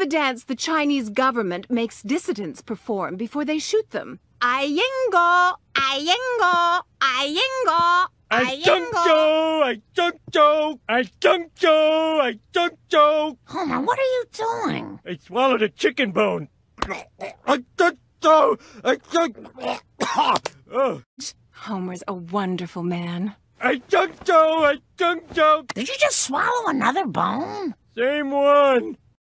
the dance the Chinese government makes dissidents perform before they shoot them. I ayengo, I yingo, I yingo, I yingo. I junko, I don't I don't. Homer, what are you doing? I swallowed a chicken bone. I don't I don't oh, Homer's a wonderful man. I don't I don't. Did you just swallow another bone? Same one.